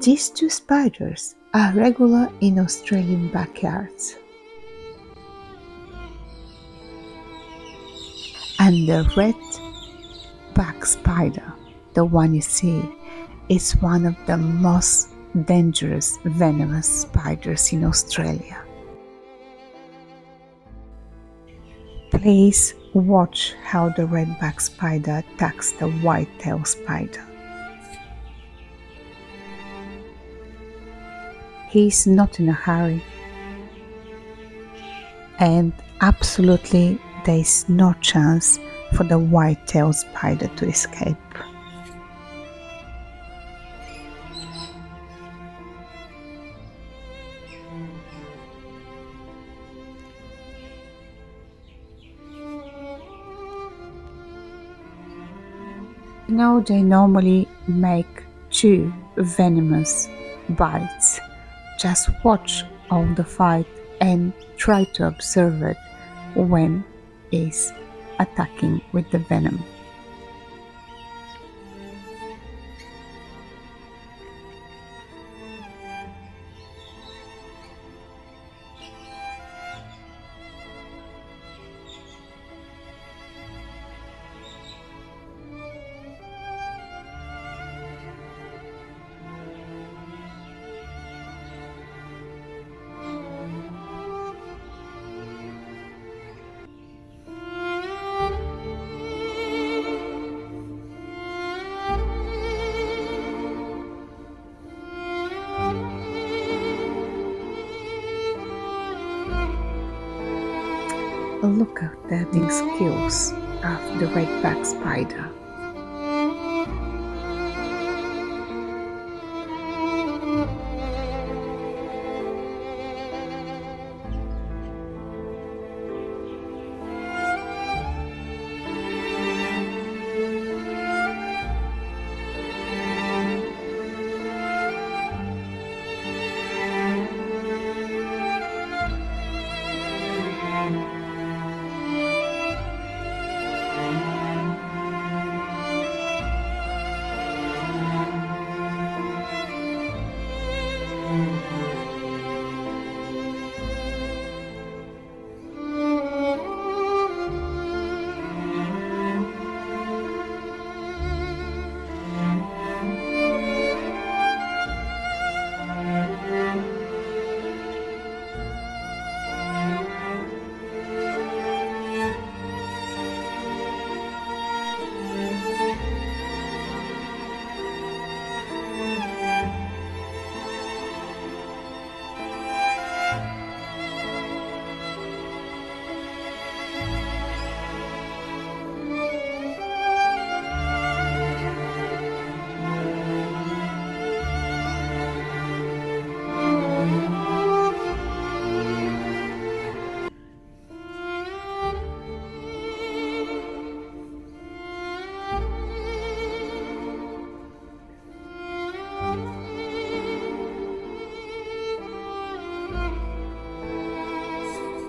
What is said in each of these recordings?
These two spiders are regular in Australian backyards. And the red back spider, the one you see, is one of the most dangerous venomous spiders in Australia. Please watch how the redback spider attacks the white-tailed spider. He is not in a hurry and absolutely there is no chance for the white-tailed spider to escape. Now they normally make two venomous bites. Just watch all the fight and try to observe it when is attacking with the venom. A look at ah, the hunting skills of the redback spider.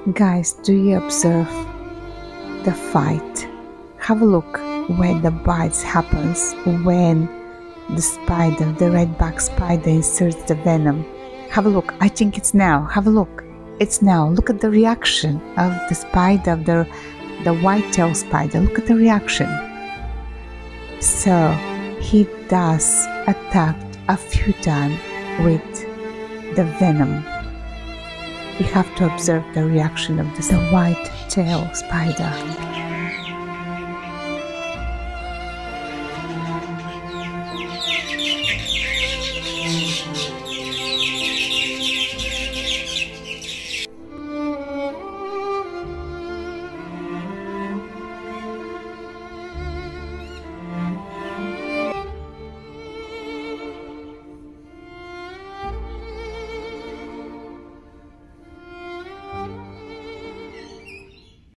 Guys, do you observe the fight? Have a look where the bites happens when the spider, the redback spider inserts the venom. Have a look. I think it's now. Have a look. It's now. Look at the reaction of the spider, of the the white-tailed spider. Look at the reaction. So he does attack a few times with the venom we have to observe the reaction of the white tail spider.